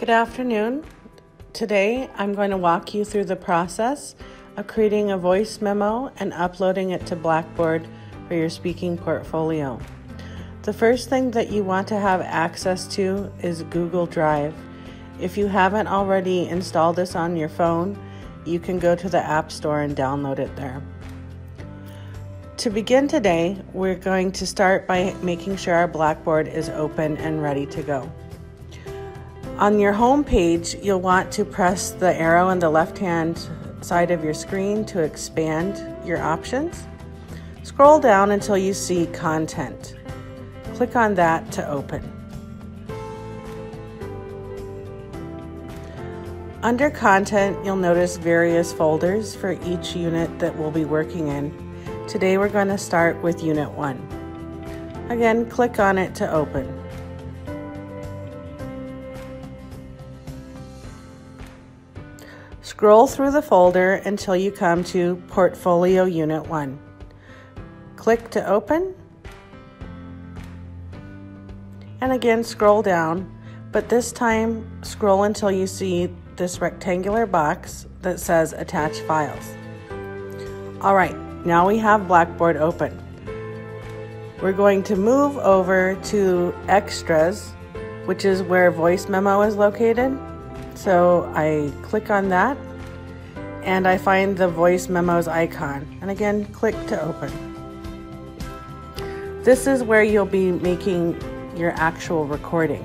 Good afternoon. Today I'm going to walk you through the process of creating a voice memo and uploading it to Blackboard for your speaking portfolio. The first thing that you want to have access to is Google Drive. If you haven't already installed this on your phone, you can go to the App Store and download it there. To begin today, we're going to start by making sure our Blackboard is open and ready to go. On your home page, you'll want to press the arrow on the left hand side of your screen to expand your options. Scroll down until you see Content. Click on that to open. Under Content, you'll notice various folders for each unit that we'll be working in. Today we're going to start with Unit 1. Again, click on it to open. Scroll through the folder until you come to Portfolio Unit 1. Click to open, and again scroll down, but this time scroll until you see this rectangular box that says attach files. All right, now we have Blackboard open. We're going to move over to extras, which is where voice memo is located. So I click on that and I find the voice memos icon and again click to open. This is where you'll be making your actual recording.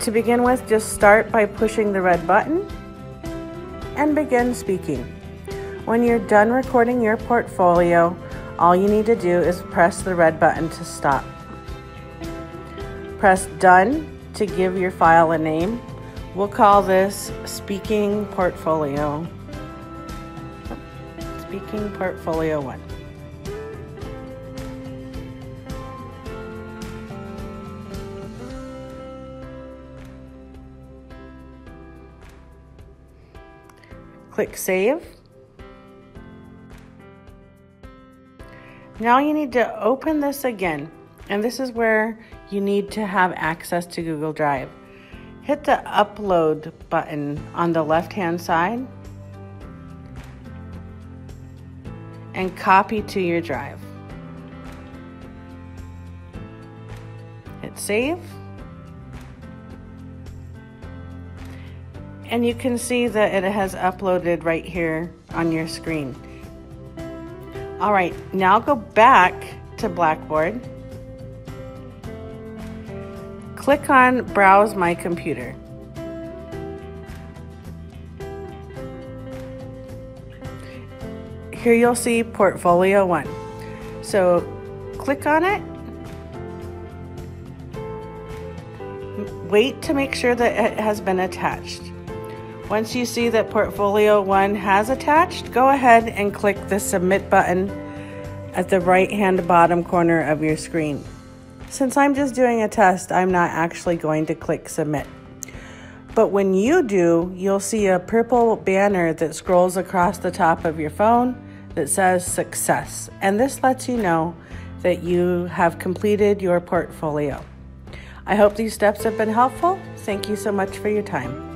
To begin with, just start by pushing the red button and begin speaking. When you're done recording your portfolio, all you need to do is press the red button to stop. Press done to give your file a name. We'll call this Speaking Portfolio. Speaking Portfolio 1. Click Save. Now you need to open this again, and this is where you need to have access to Google Drive. Hit the Upload button on the left hand side and copy to your drive. Hit Save. and you can see that it has uploaded right here on your screen. All right, now go back to Blackboard. Click on Browse My Computer. Here you'll see Portfolio 1. So click on it. Wait to make sure that it has been attached. Once you see that Portfolio 1 has attached, go ahead and click the Submit button at the right hand bottom corner of your screen. Since I'm just doing a test, I'm not actually going to click Submit. But when you do, you'll see a purple banner that scrolls across the top of your phone that says Success. And this lets you know that you have completed your portfolio. I hope these steps have been helpful. Thank you so much for your time.